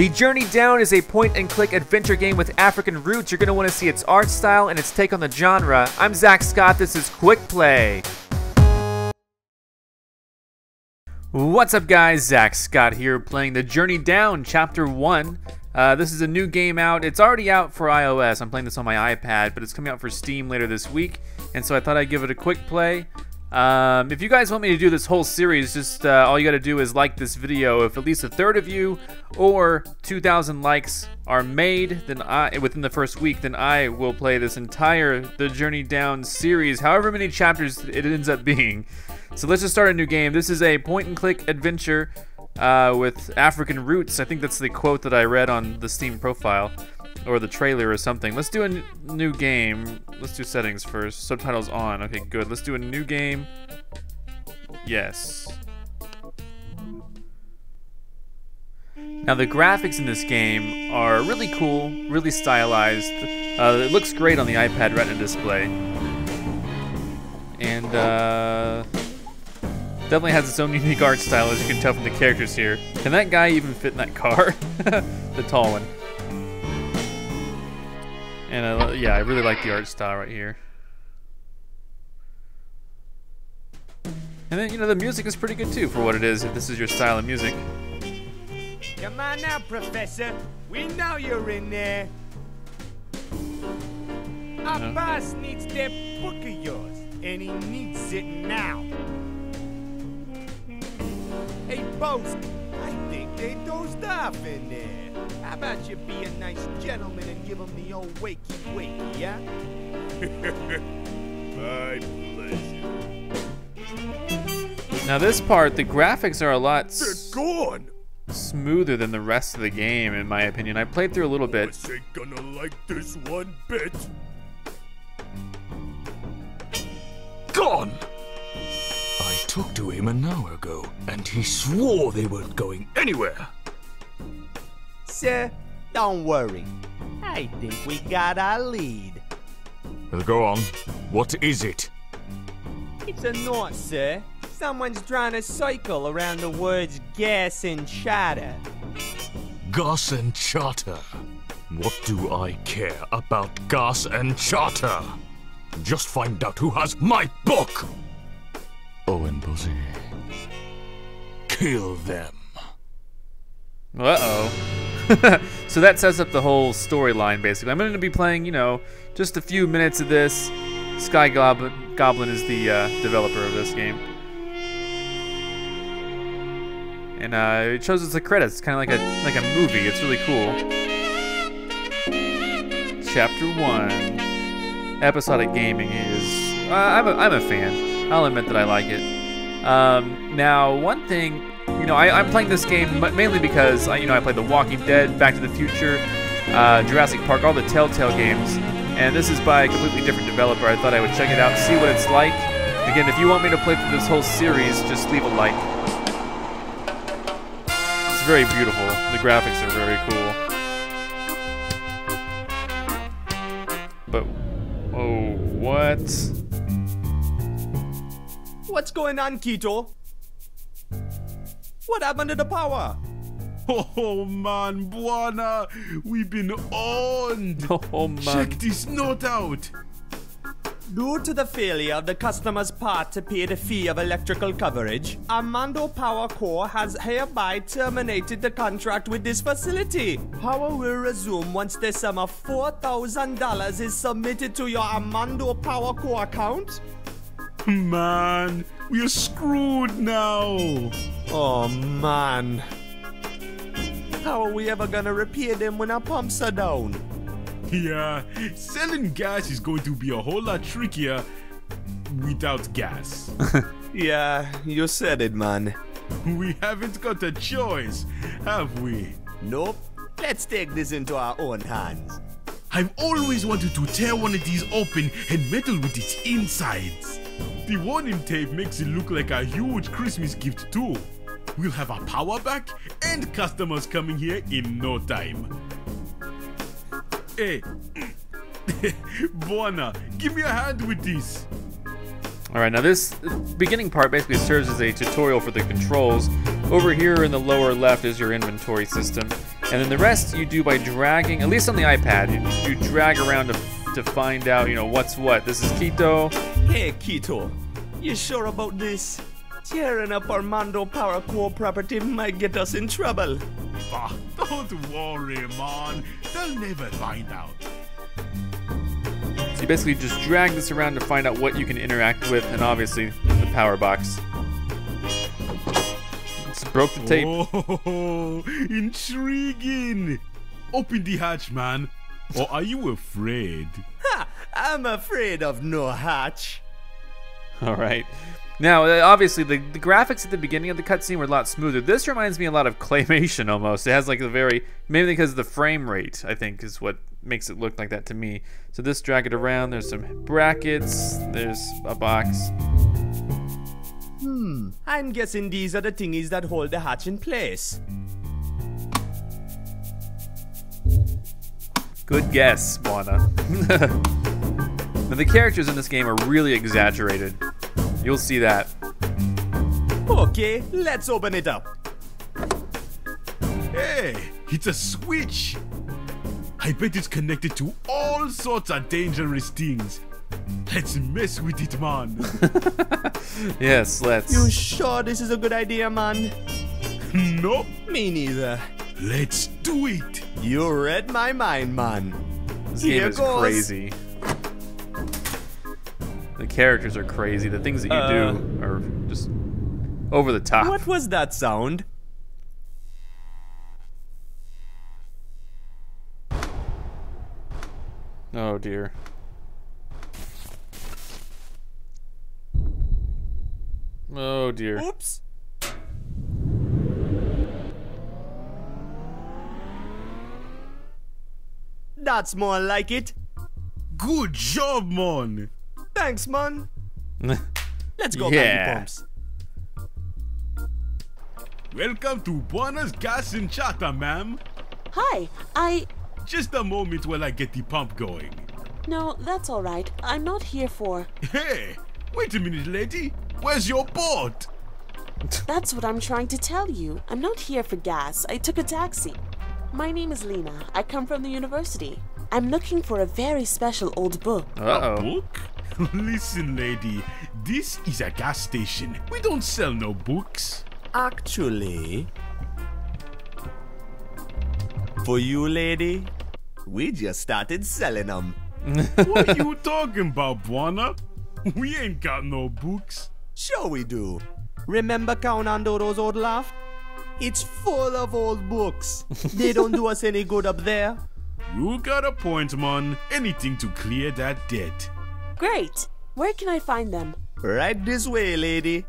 The Journey Down is a point and click adventure game with African roots. You're going to want to see its art style and its take on the genre. I'm Zack Scott, this is Quick Play. What's up guys, Zack Scott here playing The Journey Down Chapter 1. Uh, this is a new game out. It's already out for iOS. I'm playing this on my iPad, but it's coming out for Steam later this week. And so I thought I'd give it a quick play. Um, if you guys want me to do this whole series, just uh, all you got to do is like this video. If at least a third of you or 2,000 likes are made, then I within the first week, then I will play this entire The Journey Down series, however many chapters it ends up being. So let's just start a new game. This is a point-and-click adventure uh, with African roots. I think that's the quote that I read on the Steam profile or the trailer or something. Let's do a new game. Let's do settings first. Subtitles on. Okay, good. Let's do a new game. Yes. Now the graphics in this game are really cool, really stylized. Uh, it looks great on the iPad Retina display. And uh, definitely has its own unique art style as you can tell from the characters here. Can that guy even fit in that car? the tall one. And uh, yeah, I really like the art style right here. And then, you know, the music is pretty good too for what it is, if this is your style of music. Come on now, Professor. We know you're in there. Our boss needs that book of yours, and he needs it now. Hey, boss, I think they dozed off in there. How about you be a nice gentleman and give them the old wakey wakey, yeah? My pleasure. Now this part, the graphics are a lot gone. smoother than the rest of the game, in my opinion. I played through a little bit. Boss ain't gonna like this one bit. Gone! I talked to him an hour ago, and he swore they weren't going anywhere. Sir, don't worry. I think we got our lead. Well, go on. What is it? It's a knot, sir. Someone's drawn a circle around the words gas and chatter. Gas and charter. What do I care about gas and charter? Just find out who has my book! Owen Buzzy. Kill them. Uh-oh. so that sets up the whole storyline, basically. I'm going to be playing, you know, just a few minutes of this. Skygoblin, Goblin is the uh, developer of this game. And uh, it shows us the credits. It's kind of like a like a movie. It's really cool. Chapter one. Episodic gaming is. Uh, I'm a I'm a fan. I'll admit that I like it. Um, now, one thing, you know, I, I'm playing this game mainly because I, you know I played The Walking Dead, Back to the Future, uh, Jurassic Park, all the Telltale games, and this is by a completely different developer. I thought I would check it out, see what it's like. Again, if you want me to play through this whole series, just leave a like. It's very beautiful. The graphics are very cool. But, oh, what? What's going on, Kito? What happened to the power? Oh man, Bwana, we've been on. Oh man. Check this note out. Due to the failure of the customer's part to pay the fee of electrical coverage, Armando Power Core has hereby terminated the contract with this facility. Power will resume once the sum of $4,000 is submitted to your Armando Power Core account. Man, we're screwed now. Oh man. How are we ever gonna repair them when our pumps are down? Yeah, selling gas is going to be a whole lot trickier without gas. Yeah, you said it, man. we haven't got a choice, have we? Nope. Let's take this into our own hands. I've always wanted to tear one of these open and meddle with its insides. The warning tape makes it look like a huge Christmas gift too. We'll have our power back and customers coming here in no time. Hey, eh, Bwana, give me a hand with this. All right, now this beginning part basically serves as a tutorial for the controls. Over here in the lower left is your inventory system. And then the rest you do by dragging, at least on the iPad, you, you drag around to, to find out, you know, what's what. This is Kito. Hey, Kito. You sure about this? Tearing up Armando Power Core property might get us in trouble. Bah, don't worry, man. They'll never find out. So you basically just drag this around to find out what you can interact with, and obviously the power box. Just broke the tape. Oh, intriguing. Open the hatch, man. Or are you afraid? Ha! I'm afraid of no hatch. All right. Now, uh, obviously, the, the graphics at the beginning of the cutscene were a lot smoother. This reminds me a lot of claymation almost. It has like a very maybe because of the frame rate. I think is what makes it look like that to me. So this drag it around. There's some brackets. There's a box. I'm guessing these are the thingies that hold the hatch in place. Good guess, Bwana. now, the characters in this game are really exaggerated. You'll see that. Okay, let's open it up. Hey, it's a switch. I bet it's connected to all sorts of dangerous things. Let's mess with it, man. Yes, let's. You sure this is a good idea, man? nope. Me neither. Let's do it. You read my mind, man. This game is goes. crazy. The characters are crazy. The things that you Uh. do are just over the top. What was that sound? Oh dear. Oh dear. Oops. That's more like it. Good job, man. Thanks, man. Let's go, Yeah. Pumps. Welcome to Bwana's Gas and Chata, ma'am. Hi, I. Just a moment while I get the pump going. No, that's alright. I'm not here for. Hey, wait a minute, lady. Where's your boat? That's what I'm trying to tell you. I'm not here for gas. I took a taxi. My name is Lina. I come from the university. I'm looking for a very special old book. Uh oh. Book? Listen, lady. This is a gas station. We don't sell no books. Actually, for you, lady, we just started selling them. what are you talking about, Bwana? We ain't got no books. Sure we do. Remember Count Andoro's old loft? It's full of old books. they don't do us any good up there. You got a point, man. Anything to clear that debt. Great! Where can I find them? Right this way, lady.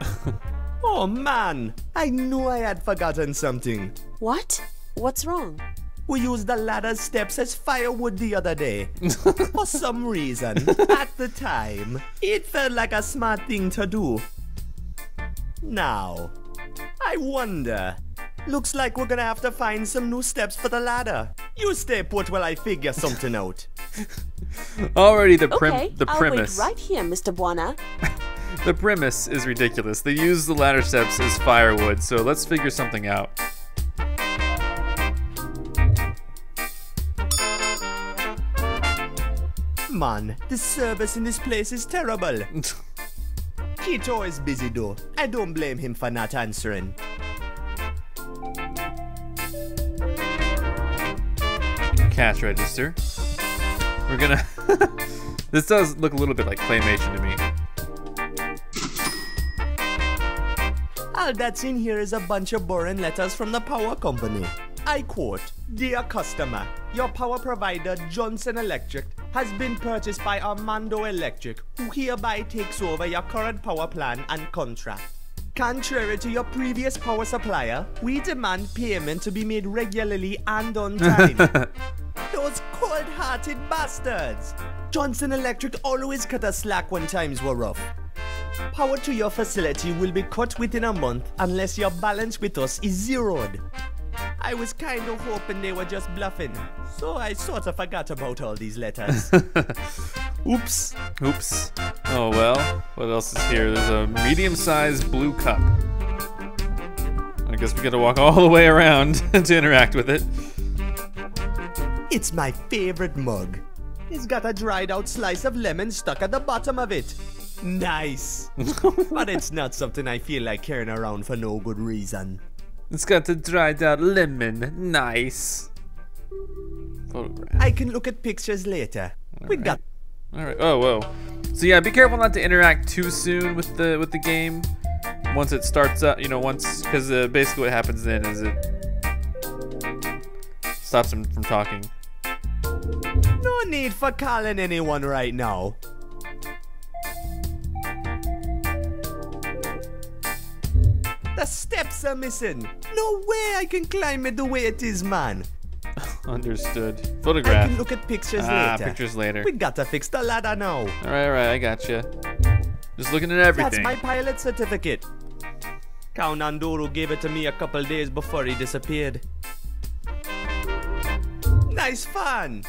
oh man, I knew I had forgotten something. What? What's wrong? We used the ladder steps as firewood the other day. For some reason, at the time, it felt like a smart thing to do. Now, I wonder. Looks like we're gonna have to find some new steps for the ladder. You stay put while I figure something out. Already the prim Okay, the I'll premise. wait right here, Mr. Bwana. The premise is ridiculous. They use the ladder steps as firewood, so let's figure something out. Man, the service in this place is terrible. Kito is busy though. I don't blame him for not answering. Cash register. We're gonna. this does look a little bit like claymation to me. All that's in here is a bunch of boring letters from the power company. I quote, Dear customer, your power provider Johnson Electric has been purchased by Armando Electric, who hereby takes over your current power plan and contract. Contrary to your previous power supplier, we demand payment to be made regularly and on time. Those cold-hearted bastards! Johnson Electric always cut us slack when times were rough. Power to your facility will be cut within a month unless your balance with us is zeroed. I was kind of hoping they were just bluffing, so I sort of forgot about all these letters. Oops. Oops. Oh well. What else is here? There's a medium-sized blue cup. I guess we gotta walk all the way around to interact with it. It's my favorite mug. It's got a dried out slice of lemon stuck at the bottom of it. Nice. but it's not something I feel like carrying around for no good reason. It's got the dried out lemon. Nice. Photograph. I can look at pictures later. We got All right. Oh, whoa. So yeah, be careful not to interact too soon with the with the game. Once it starts up, you know, once because uh, basically what happens then is it stops him from talking. no need for calling anyone right now. The steps are missing. No way I can climb it the way it is, man. Understood. Photograph. I can look at pictures Ah, later. pictures later. We gotta fix the ladder now. All right, all right, I got you. Just looking at everything. That's my pilot certificate. Count Andoro gave it to me a couple days before he disappeared. Nice fan!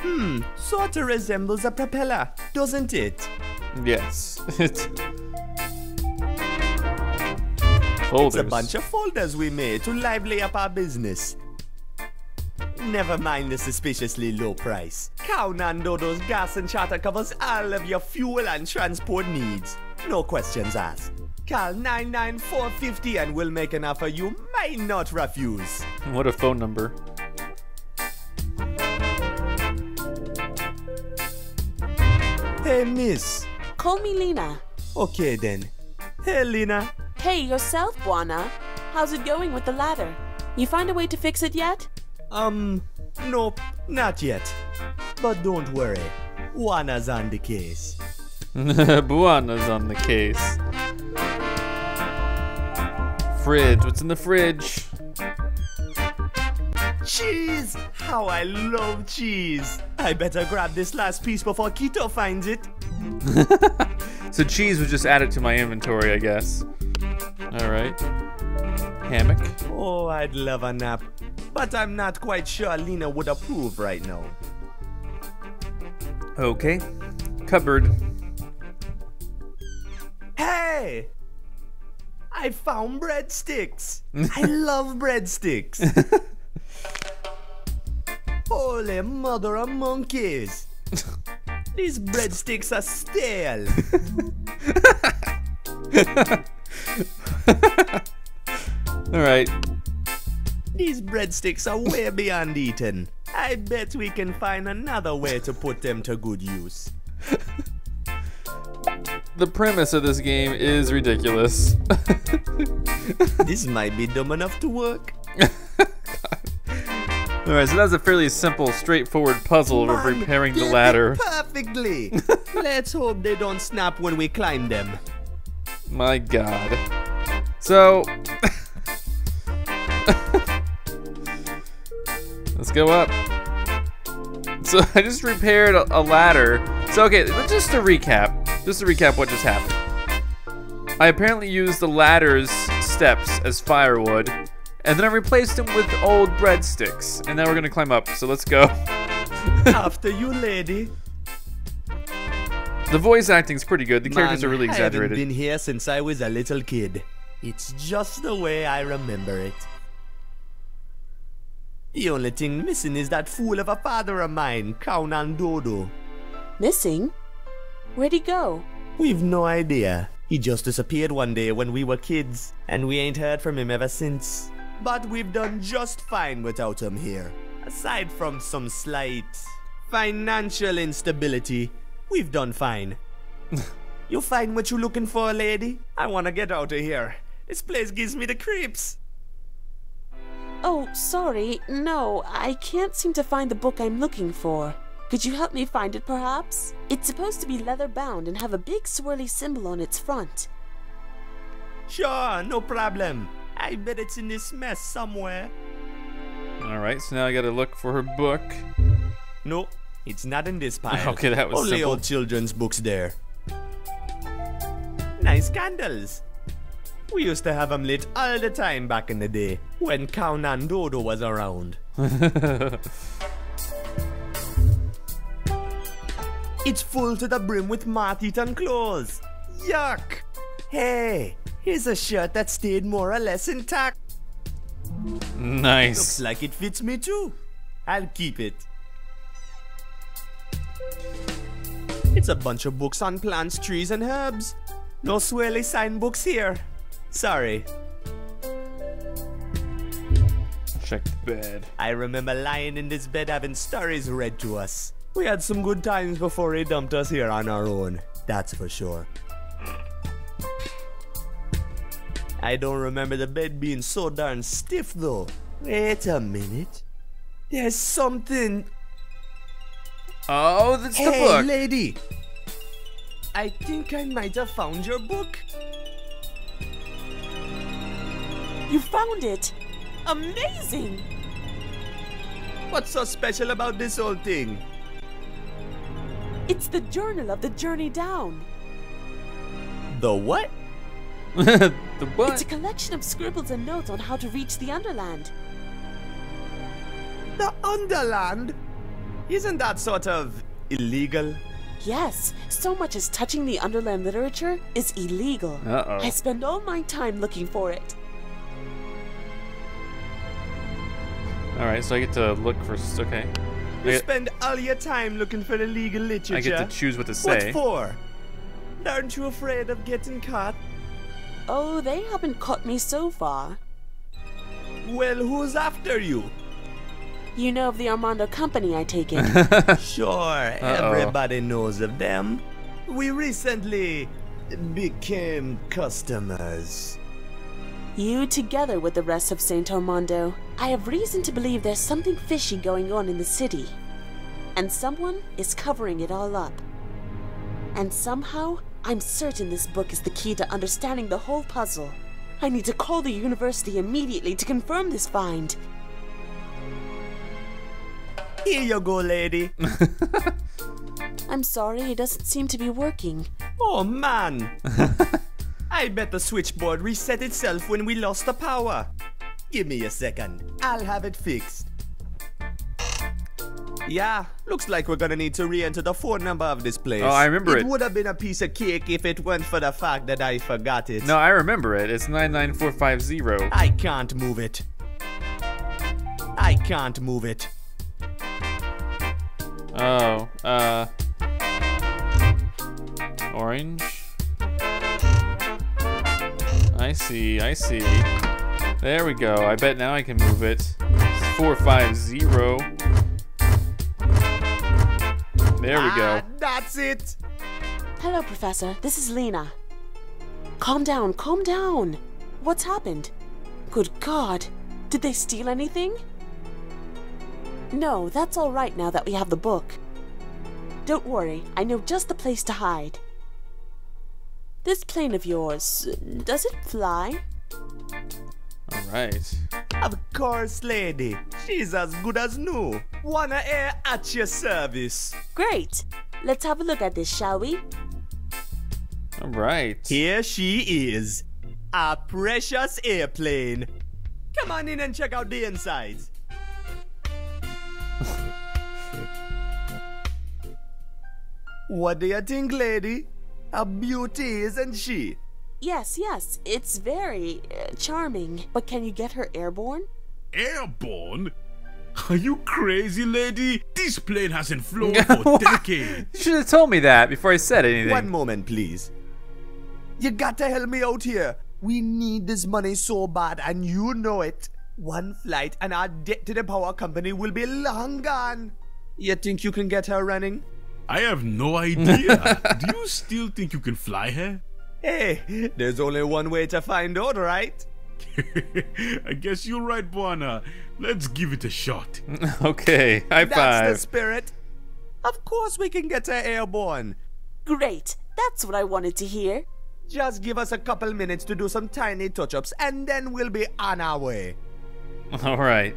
Hmm, sorta resembles a propeller, doesn't it? Yes. It's It's a bunch of folders we made to lively up our business. Never mind the suspiciously low price. Count Nando's gas and charter covers all of your fuel and transport needs. No questions asked. Call 99450 and we'll make an offer you might not refuse. What a phone number. Hey, miss. Call me Lina. Okay then. Hey, Lina. Hey, yourself, Bwana. How's it going with the ladder? You find a way to fix it yet? Um, nope, not yet. But don't worry. Bwana's on the case. Bwana's on the case. Fridge. What's in the fridge? Cheese! How I love cheese! I better grab this last piece before Kito finds it. So cheese was just added to my inventory, I guess. All right. Hammock. Oh, I'd love a nap. But I'm not quite sure Lina would approve right now. Okay. Cupboard. Hey! I found breadsticks! I love breadsticks! Holy mother of monkeys! These breadsticks are stale! All right. These breadsticks are way beyond eaten. I bet we can find another way to put them to good use. The premise of this game is ridiculous. This might be dumb enough to work. All right, so that's a fairly simple, straightforward puzzle of repairing the ladder. Perfectly. Let's hope they don't snap when we climb them. My God. So. Let's go up. So I just repaired a, a ladder. So okay, just to recap. Just to recap what just happened. I apparently used the ladder's steps as firewood, and then I replaced them with old breadsticks. And now we're gonna climb up. So let's go. After you, lady. The voice acting's pretty good. The characters Man, are really exaggerated. I haven't been here since I was a little kid. It's just the way I remember it. The only thing missing is that fool of a father of mine, Kaonandodo. Missing? Where'd he go? We've no idea. He just disappeared one day when we were kids, and we ain't heard from him ever since. But we've done just fine without him here. Aside from some slight financial instability, we've done fine. you find what you looking for, lady? I wanna get out of here. This place gives me the creeps. Oh, sorry. No, I can't seem to find the book I'm looking for. Could you help me find it, perhaps? It's supposed to be leather bound and have a big swirly symbol on its front. Sure, no problem. I bet it's in this mess somewhere. All right, so now I gotta look for her book. No, it's not in this pile. Okay, that was Only simple. old children's books there. Nice candles. We used to have them lit all the time back in the day when Kaonandodo was around. it's full to the brim with moth-eaten clothes. Yuck! Hey, here's a shirt that stayed more or less intact. Nice. Looks like it fits me too. I'll keep it. It's a bunch of books on plants, trees, and herbs. No swirly sign books here. Sorry. Check the bed. I remember lying in this bed having stories read to us. We had some good times before he dumped us here on our own. That's for sure. I don't remember the bed being so darn stiff though. Wait a minute. There's something. Oh, that's the hey, book. lady. I think I might have found your book. You found it! Amazing! What's so special about this whole thing? It's the journal of the journey down. The what? the what? It's a collection of scribbles and notes on how to reach the Underland. The Underland? Isn't that sort of illegal? Yes, so much as touching the Underland literature is illegal. Uh-oh. I spend all my time looking for it. All right, so I get to look for. s- Okay. I You get, spend all your time looking for illegal literature. I get to choose what to say. What for? Aren't you afraid of getting caught? Oh, they haven't caught me so far. Well, who's after you? You know of the Armando Company, I take it. Sure, everybody knows of them. We recently became customers. you together with the rest of Saint Armando. I have reason to believe there's something fishy going on in the city. And someone is covering it all up. And somehow, I'm certain this book is the key to understanding the whole puzzle. I need to call the university immediately to confirm this find. Here you go, lady. I'm sorry, it doesn't seem to be working. oh, man. I bet the switchboard reset itself when we lost the power. Give me a second. I'll have it fixed. Yeah, looks like we're gonna need to re-enter the phone number of this place. Oh, I remember it. It would have been a piece of cake if it weren't for the fact that I forgot it. No, I remember it. It's 99450. I can't move it. I can't move it. Oh, uh. Orange? I see, I see. There we go. I bet now I can move it. It's 450. There we go. Ah, that's it. Hello, Professor. This is Lina. Calm down, calm down. What's happened? Good God. Did they steal anything? No, that's all right now that we have the book. Don't worry, I know just the place to hide. This plane of yours, does it fly? Alright. Of course, lady. She's as good as new. Wanna air at your service. Great. Let's have a look at this, shall we? Alright. Here she is. A precious airplane. Come on in and check out the insides. What do you think, lady? A beauty, isn't she? Yes, yes, it's very uh, charming. But can you get her airborne? Airborne? Are you crazy, lady? This plane hasn't flown for decades. You should have told me that before I said anything. One moment, please. You got to help me out here. We need this money so bad, and you know it. One flight, and our debt to the power company will be long gone. You think you can get her running? I have no idea. Do you still think you can fly her? Hey, there's only one way to find out, right? I guess you're right, Bwana. Let's give it a shot. okay, high That's five. the spirit. Of course, we can get her airborne. Great. That's what I wanted to hear. Just give us a couple minutes to do some tiny touch ups, and then we'll be on our way. Alright.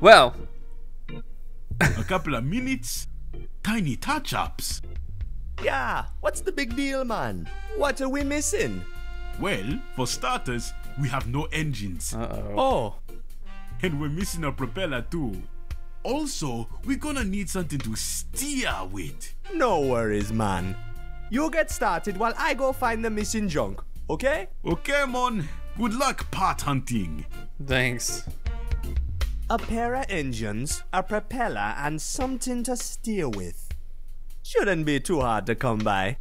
Well, A couple of minutes, tiny touch ups. Yeah, what's the big deal, man? What are we missing? Well, for starters, we have no engines. uh-oh. Oh, And we're missing a propeller too. Also, we're gonna need something to steer with. no worries, man. You get started while I go find the missing junk, okay? Okay, Mon. Good luck part hunting. Thanks. A pair of engines, a propeller, and something to steer with. Shouldn't be too hard to come by.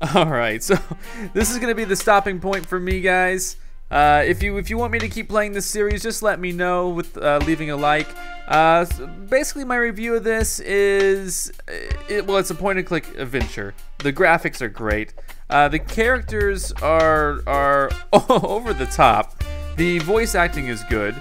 All right, so this is gonna be the stopping point for me, guys. Uh, if you if you want me to keep playing this series, just let me know with uh, leaving a like. Uh, basically, my review of this is it, well, it's a point-and-click adventure. The graphics are great. Uh, the characters are are over the top. The voice acting is good.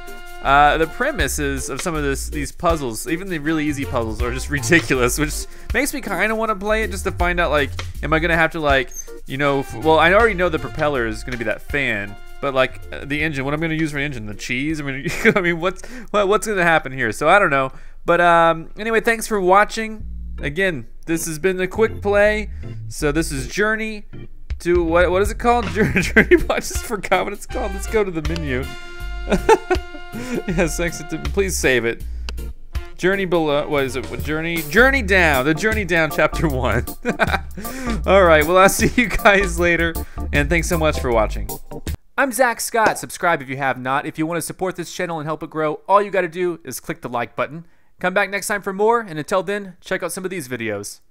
Uh, the premises of some of this, these puzzles, even the really easy puzzles, are just ridiculous, which makes me kind of want to play it just to find out, like, am I gonna have to, like, you know, well, I already know the propeller is gonna be that fan, but like uh, the engine, what I'm gonna use for engine, the cheese. I mean, I mean, what's what, what's gonna happen here? So I don't know. But um, anyway, thanks for watching. Again, this has been a quick play. So this is Journey to what what is it called? Journey. I just forgot what it's called. Let's go to the menu. yes, exit. To, please save it. Journey below. What is it? What journey? Journey down. The journey down, chapter one. All right. Well, I'll see you guys later, and thanks so much for watching. I'm Zack Scott. Subscribe if you have not. If you want to support this channel and help it grow, all you got to do is click the like button. Come back next time for more, and until then, check out some of these videos.